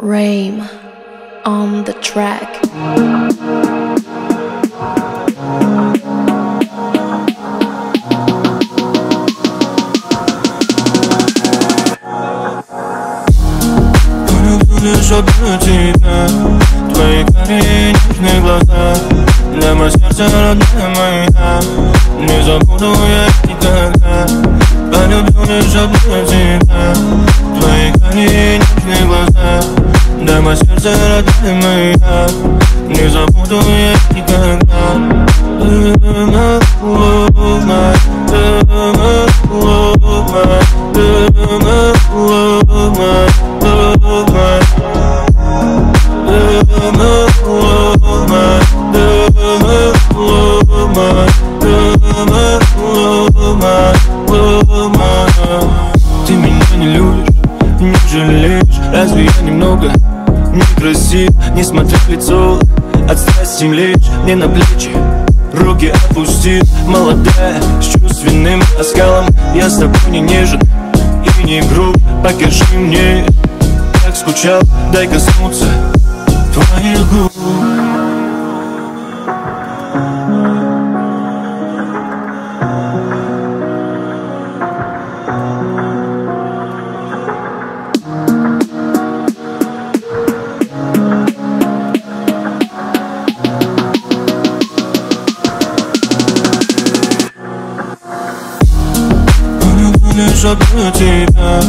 Rame on the track. Полюблю лишь одну тебя Твои карие нежные глаза Для моего сердца родная моя Не забуду я никогда Полюблю лишь одну тебя Твои карие нежные глаза Сердца родная моя Не забуду я никогда. Ты меня не любишь, не жалеешь Разве я немного некрасив Несмотря в лицо, от страсти млечь Мне на плечи. Руки опустив Молодая, с чувственным оскалом. Я с тобой не нежен и не груб. Покажи мне, как скучал. Дай коснуться лишь одну тебя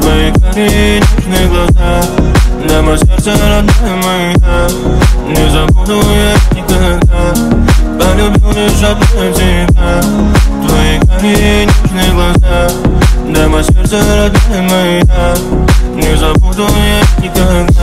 Твои карие нежные глаза Для моего сердца родная моя Не забуду я никогда Полюблю лишь одну тебя Твои карие нежные глаза Для моего сердца родная моя Не забуду я никогда